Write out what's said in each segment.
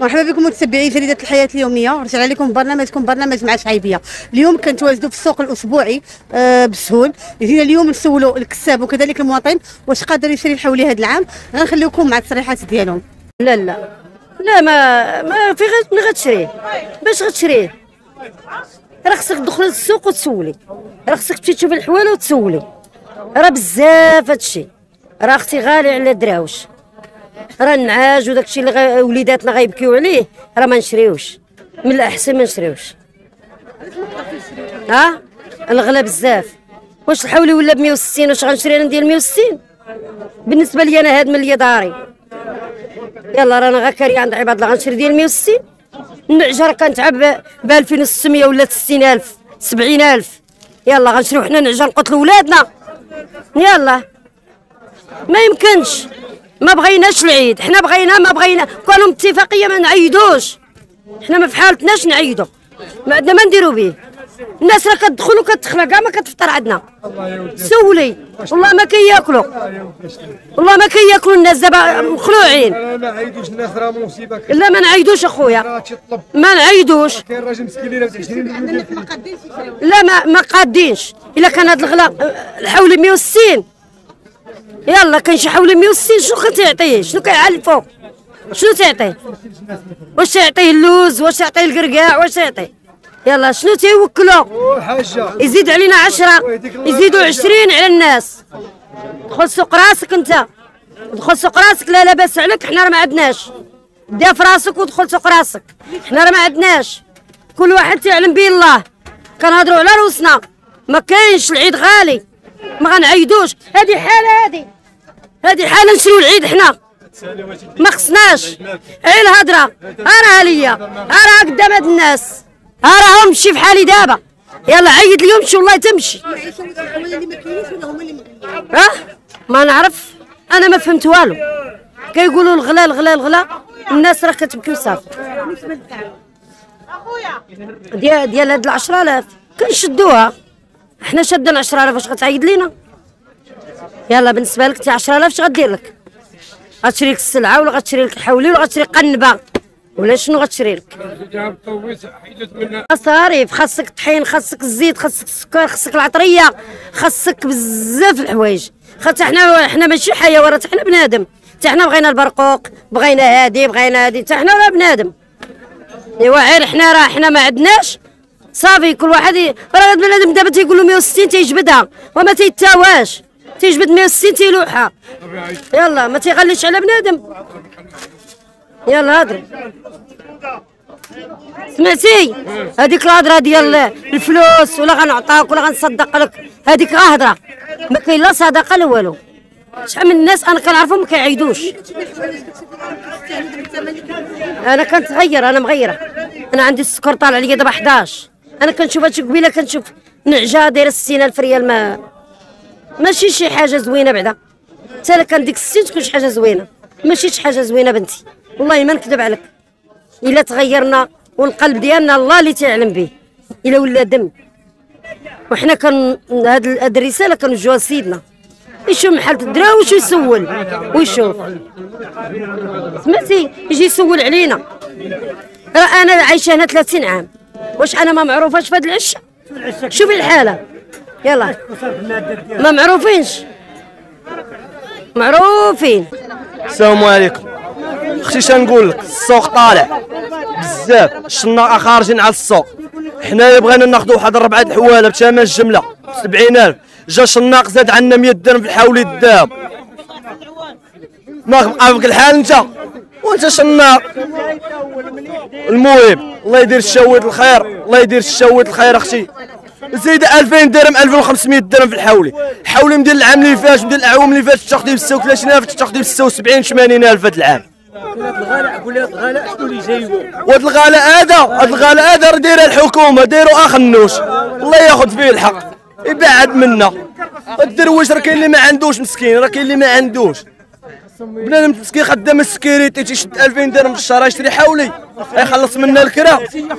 مرحبا بكم متتبعي جريده الحياة اليومية. رجع لكم برنامجكم برنامج مع شعيبية. اليوم كنتواجدوا في السوق الأسبوعي آه بالسهول جينا اليوم نسولوا الكساب وكذلك المواطن واش قادر يشري الحولي هذا العام. غنخليكم مع التصريحات ديالهم. لا لا. لا ما ما في غير غتشريه باش غتشريه راه خصك تدخل للسوق وتسولي. راه خصك تمشي تشوف الحوالة وتسولي. راه بزاف هادشي. راه أختي غالي على الدراوش راه النعاج وداك الشيء اللي وليداتنا غيبكيو عليه. راه ما نشريوش. من الأحسن ما نشريوش. ها؟ الغلا بزاف. واش الحولي ولا ب 160 واش غنشري أنا ندير 160 بالنسبة لي أنا هاد من لي داري. يلا رانا غا كاري عند عباد الله. غنشري ديال 160 النعجه كنتعب ب 2600 ولا 60000 70000 يلا غنشريو حنا نعجه نقتلوا ولادنا. يلا. ما يمكنش. ما بغيناش العيد. حنا بغينا ما بغينا. كانوا اتفاقيه ما نعيدوش. حنا ما في حالتناش نعيدو. ما عندنا ما نديرو به. الناس راه كتدخل وكتخلع كاع ما كتفطر عندنا. سولي. والله ما كياكلوا. والله ما كياكلوا الناس دابا مخلوعين. أنا ما عيدوش الناس راه مصيبة. لا ما نعيدوش أخويا. ما نعيدوش. كاين راجل مسكين اللي راه 20 مليون لا ما ما قادينش. إلا كان هذا الغلا الحولي 160 يلا كان شي حولي 160 شنو كتعطيه؟ شنو كيعلفو شنو تعطيه؟ واش تعطيه اللوز؟ واش تعطيه القرقاع؟ واش تعطيه يلا شنو تيوكلوا حاجة يزيد علينا عشرة يزيدوا عشرين على الناس. دخل سوق راسك انت. دخل سوق راسك. لا لاباس عليك حنا راه ما عندناش. ديها في راسك ودخل سوق راسك. حنا راه ما عندناش. كل واحد تعلم به الله. كنهضروا على روسنا ما كاينش العيد غالي. ما غنعيدوش. هذه حالة هذه. هذه حالة نشريو العيد حنا. ما خصناش. عي الهضرة. راها ليا راها قدام هاد الناس. راه نمشي في حالي دابا. يلا عيد اليوم شو والله تمشي. ها؟ ما نعرف. أنا ما فهمت والو. كيقولوا الغلا الغلا الغلا. الناس راه كتبكي وصافي. ديال ديال هاد ال 10000 كنشدوها. حنا شادين 10000 واش غتعيد لينا؟ يلا بالنسبة لك تي 10000 اش غدير لك؟ غتشري لك السلعة ولا غتشري لك حولي ولا غتشري قنبه ولا شنو غتشري لك؟ مصاريف خاصك الطحين خاصك الزيت خاصك السكر خاصك العطرية خاصك بزاف الحوايج. خاطر حنا حنا ماشي حيوانات حنا بنادم. حتى حنا بغينا البرقوق بغينا هادي بغينا هادي حتى حنا راه بنادم. إيوا غير حنا راه حنا ما عندناش صافي كل واحد راه بنادم دابا تيقول له 160 تيجبدها. وما تيتاواش تيجبد 160 تيلوحها. يلا ما تيغليش على بنادم. يلا هضري سمعتي؟ هذيك الهضرة ديال الفلوس ولا غنعطاك ولا غنصدق لك. هذيك هضره ما كاين لا صدقة لا والو. شحال من الناس أنا كنعرفهم ما كيعيدوش. أنا كنتغير أنا مغيرة. أنا عندي السكر طالع ليا دابا 11 أنا كنشوف هادشي قبيلة كنشوف. نعجة دايرة 60000 ريال ما ماشي شي حاجة زوينة بعدا. حتى أنا كان ديك 60 تكون شي حاجة زوينة. ماشي شي حاجة زوينة بنتي. والله ما نكذب عليك. إلا تغيرنا والقلب ديالنا الله اللي تعلم به. إلا ولا دم. وحنا كان هاد هاد الرسالة كنوجهوها لسيدنا. يشوف محل الدراوش ويسول ويشوف. سمعتي؟ يجي يسول علينا. راه أنا عايشة هنا 30 عام. واش أنا ما معروفاش في هاد العشه شوفي الحاله يلا ما معروفينش معروفين السلام عليكم أختي شنقول لك السوق طالع بزاف الشناقه خارجين على السوق حنايا بغينا ناخذ واحد ربعه الحواله بثمن الجمله 70000 جا شناق زاد عندنا 100 درهم في الحولي الذهب ما بقى الحال انت وانت شناق المهم الله يدير الشويت الخير الله يدير الشويت الخير أختي. زيد 2000 درهم 1500 درهم في الحولي. الحولي مدير العام اللي فات مدير الاعوام اللي فاتت تاخذي ب 36000 تاخذي ب 76 80000 هذا العام. وهذا الغلاء هذا هذا الغلاء هذا دايره الحكومة دايرو اخنوش الله ياخذ فيه الحق يبعد منا. الدرويش راه كاين اللي ما عندوش مسكين راه كاين اللي ما عندوش. بنادم مسكين خدام ال sécurité تيشد 2000 درهم في الشهر يشري حولي. يخلص منا الكرا.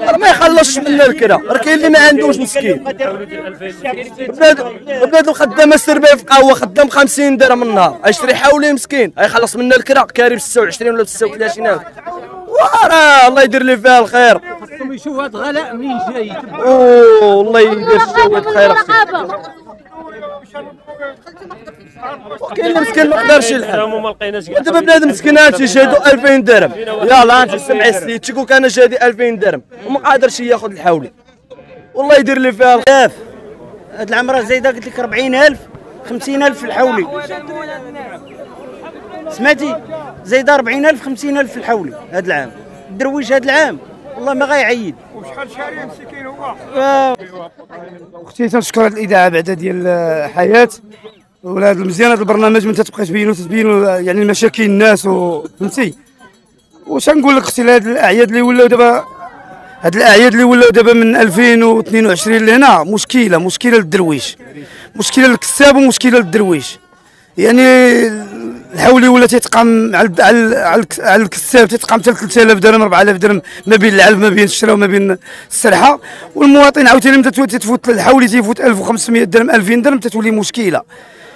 راه ما يخلصش منا الكرا. راه كاين اللي ما عندوش مسكين. بنادم خدام السربي في قهوة خدام 50 درهم النهار. يشري حولي مسكين. يخلص منا الكرا. كاري ب 26 ولا ب 36 ألف. وراه الله يدير لي فيها الخير. خصهم يشوفوا هذا الغلاء منين جاي. أوه الله يدير شوية الخير أختي. وكاين اللي مسكين ما قدرش يلحق. دابا بنادم مسكين هادشي شادو 2000 درهم. يلا انت سمعي السيد. تيقول أنا شادي 2000 درهم. وما قادرش ياخذ الحولي. والله يدير لي فيها الخير بزاف هاد العمرة زايده قلت لك 40000 50000 في الحولي. سمعتي؟ زايدة 40000 50000 في الحولي. هاد العام. الدرويش هاد العام. والله ما غيعيد. وشحال شاري مسكين هو. أختي تنشكر هذه الإذاعة بعدا ديال الحياة. ولا هذا مزيان هذا البرنامج من تتبقى تبينوا تبينوا يعني مشاكل الناس و- فهمتي؟ واش نقول لك أختي هاد الأعياد اللي ولاو دابا هاد الأعياد اللي ولاو دابا من 2022 لهنا مشكلة مشكلة للدرويش. مشكلة للكساب ومشكلة للدرويش. يعني الحولي ولا تيتقام على على على الك- على الكساب تيتقام حتى 3000 درهم 4000 درهم ما بين العلف ما بين الشراء وما بين السرحة. والمواطن عاوتاني تتفوت الحولي تيفوت 1500 درهم 2000 درهم تتولي مشكلة.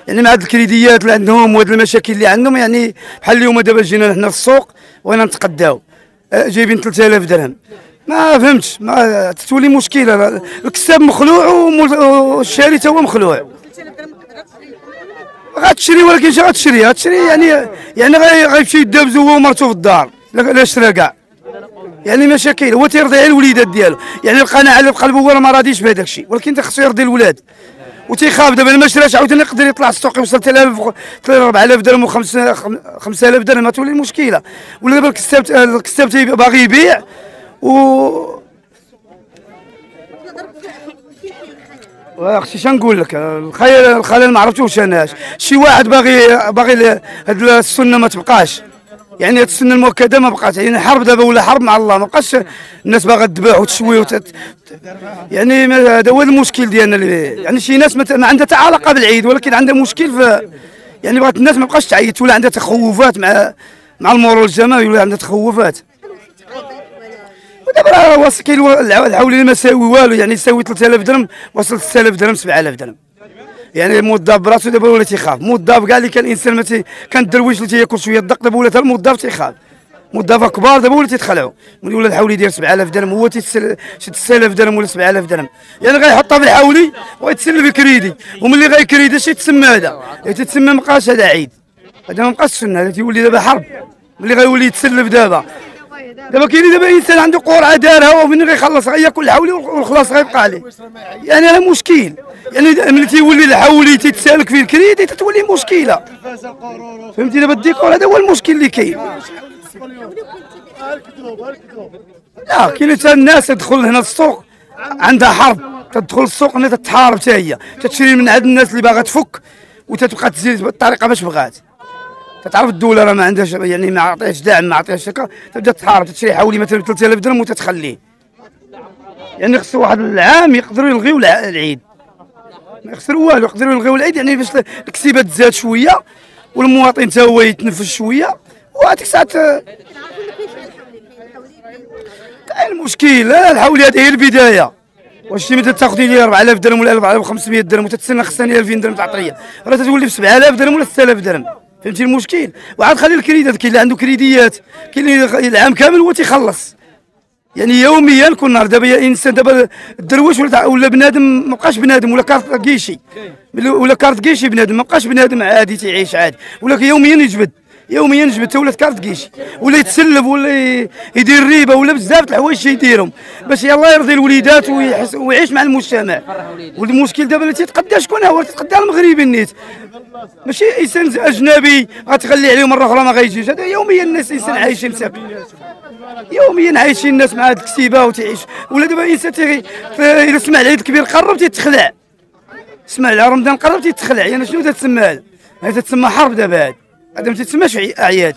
يعني مع هاد الكريديات اللي عندهم وهاد المشاكل اللي عندهم يعني بحال اليوم دابا جينا حنا في السوق بغينا نتقداو. آه، جايبين 3000 درهم. ما فهمتش ما تتولي مشكلة. الكساب مخلوع والشاري تا هو مخلوع. غتشري ولكن شنو غتشري غتشري يعني يعني غي- غيمشي يدابز هو ومرته في الدار. لا شرا كاع. يعني مشاكل. هو تيرضي على الوليدات ديالو. يعني القناعة اللي في قلبه هو ما راضيش بهذاك الشيء. ولكن خصو يرضي الولاد. وتيخاف دابا. ما شراش عاوتاني يقدر يطلع السوق يوصل 3000 و 4000 درهم و 5000 درهم. تولي مشكلة. ولا دابا الكساب الكساب باغي يبيع. و أختي شنقول لك؟ الخير الخلل ما عرفتوش أناش. شي واحد باغي باغي هاد السنة ما تبقاش. يعني هاد السنة المؤكدة ما بقاش. يعني الحرب دابا ولا حرب مع الله ما بقاش الناس باغا تذبح وتشوي وتت يعني هذا هو المشكل ديالنا اللي يعني شي ناس ما عندها حتى علاقة بالعيد ولكن عندها مشكل في يعني بغات الناس ما بقاش تعيط ولا عندها تخوفات مع مع المرور الجماعي ولا عندها تخوفات. ودابا راه واصل كاين الحولي ما ساوي والو يعني يساوي 3000 درهم وصل 6000 درهم 7000 درهم. يعني الموظف براسو دابا ولا تيخاف. موظف كاع اللي كان إنسان ما تي- كان الدرويش اللي تياكل شوية الدق دابا ولا الموظف تيخاف. موظفه كبار دابا ولا تيتخلعوا. ملي ولا الحولي يدير 7000 درهم هو تيتسل شي 6000 درهم ولا 7000 درهم. يعني غيحطها في الحولي ويتسلف كريدي. وملي غيكريدي شي تسمى هذا؟ تتسمى مابقاش هذا عيد. هذا ما بقاش سنة هذا تيولي دابا حرب. ملي غيولي يتسلف دابا. دابا كاين دابا إنسان عنده قرعة دارها ومن غيخلص غيأكل الحولي والخلاص غيبقى عليه. يعني هذا مشكل. يعني ملي تيولي الحولي تيتسالك فيه الكريدي تتولي مشكلة. فهمتي دابا الديكور هذا هو المشكل اللي كاين. لا كاين الناس تدخل هنا السوق عندها حرب. تدخل السوق هنا تتحارب حتى هي. تشري من عند الناس اللي باغا تفك وتتبقى تزيد بالطريقة باش بغات. تتعرف الدولة راه ما عندهاش يعني ما عطيهاش دعم ما عطيهاش هكا تبدا تحارب تشري حوالي مثلا ب 3000 درهم وتتخليه يعني خصو واحد العام يقدروا يلغيو الع- العيد. ما يخسروا والو يقدروا يلغيو العيد يعني باش الكسيبة تزاد شوية والمواطن حتى هو يتنفس شوية وهذيك الساعة آه، كاين المشكل. لا الحولي هذه هي البداية. واش انت تاخذي لي 4000 درهم ولا 4500 درهم وتتسنى خصني 2000 درهم تعطيه راه تتولي ب 7000 درهم ولا 6000 درهم. فهمتي المشكل؟ وعاد خلي الكريدات كاين اللي عنده كريديات كاين اللي العام كامل هو تيخلص. يعني يوميا كل نهار دابا يا إنسان دابا الدرويش ولا ولا بنادم ما بقاش بنادم ولا carte guichet. ولا carte guichet بنادم ما بقاش بنادم عادي تيعيش عادي. ولا يوميا يجبد. يوميا يجبد حتى ولات كارت كيشي ولا يتسلف ولا يدير ريبة ولا بزاف د الحوايج يديرهم. باش يلاه يرضي الوليدات ويحس ويعيش مع المجتمع. والمشكل دابا اللي تيتقدى شكون هو تيتقدى المغربي النيت. ماشي إنسان أجنبي غتخلي عليه مرة أخرى ما غيجيش. هذا يوميا الناس إنسان عايشين ساكن يوميا عايشين الناس مع هاد الكتيبه وتعيش. ولا دابا إنسان تيغي إذا سمع العيد الكبير قرب تيتخلع. سمع على رمضان قرب تيتخلع. يعني شنو تتسمى هذا؟ هذا تتسمى حرب دابا هذا هذا ما تتسماش عي- أعياد.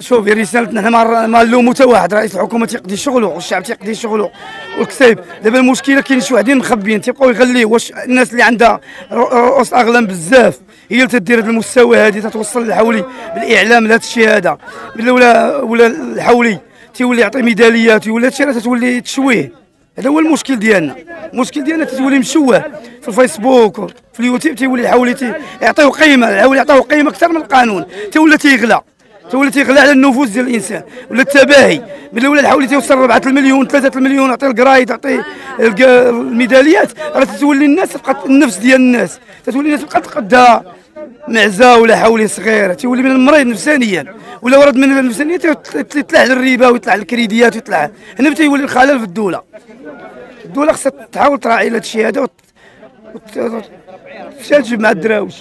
شوفي رسالتنا حنا ما نلومو حتى واحد رئيس الحكومة تيقضي شغله والشعب تيقضي شغله والكسيب. دابا المشكلة كاين شي وحدين مخبيين تيبقاو يغليو واش الناس اللي عندها رؤ- رؤوس أغلام بزاف هي اللي تدير هذا المستوى هذه تتوصل للحولي بالإعلام لهذا الشيء هذا. ولا ولا الحولي تيولي يعطي ميداليات ولا هادشي تتولي تشويه. هذا هو المشكل ديالنا. المشكل ديالنا تتولي مشوه في الفيسبوك في اليوتيوب تيولي تي- يعطيو قيمة الحولي يعطيو قيمة أكثر من القانون. تيولي تيغلى. تولي تيغلى على النفوس ديال الإنسان. ولا التباهي. ملي ولا الحولي تيوصل 4 المليون 3 المليون عطيه الكرايد عطيه الك- الميداليات. راه تتولي الناس تبقى النفس ديال الناس. تتولي الناس تبقى تقدها معزه ولا حولي صغيرة. تيولي من المريض نفسانيا. ولا ورد من النفسانيه تيطلع للربا ويطلع للكريديات ويطلع. هنا تيولي الخلل في الدولة. الدولة خصها تحاول تراعي هذا الشيء هذا وت- وت- وتستجب مع الدراوش